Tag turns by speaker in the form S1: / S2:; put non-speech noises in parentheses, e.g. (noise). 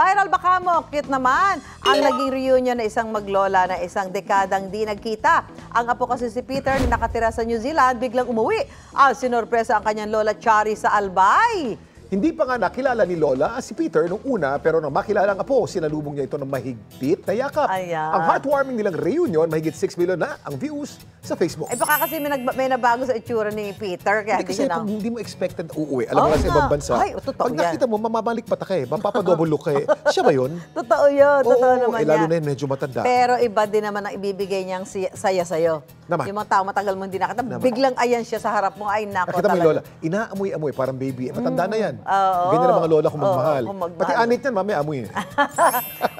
S1: Viral baka mo, cute naman. Ang naging reunion na isang maglola na isang dekadang di nagkita. Ang apo kasi si Peter na nakatira sa New Zealand, biglang umuwi. Ah, sinorpresa ang kanyang lola Chari sa Albay.
S2: Hindi pa nga nakilala ni Lola si Peter nung una pero nang makilala ang apo, sinalubong niya ito ng mahigpit na yakap.
S1: Ayan.
S2: Ang heartwarming nilang reunion, mahigit 6 million na ang views sa Facebook.
S1: Eh baka kasi may, nag- may nabago sa itsura ni Peter, kaya
S2: Hindi
S1: hindi
S2: kasi
S1: siya na...
S2: pag hindi mo expected na uuwi, alam mo
S1: Oo
S2: na sa ibang bansa,
S1: Ay, totoo
S2: pag
S1: yan.
S2: nakita mo, mamabalik pa ka eh, mapapadouble (laughs) look ka eh. Siya ba yun?
S1: Totoo yun, totoo
S2: Oo,
S1: naman
S2: eh, lalo
S1: yan.
S2: na yun, medyo matanda.
S1: Pero iba din naman ang ibibigay niyang siya- saya sa'yo.
S2: Naman.
S1: Yung mga tao matagal mo hindi nakita,
S2: Naman.
S1: biglang ayan siya sa harap mo, ay nako
S2: Nakita mo yung
S1: talaga.
S2: lola, inaamoy-amoy, parang baby. Eh, matanda na yan.
S1: Oo.
S2: Ganyan ang mga lola kung
S1: Oo,
S2: magmahal.
S1: kung magmahal.
S2: Pati anit yan, mami, amoy eh. (laughs)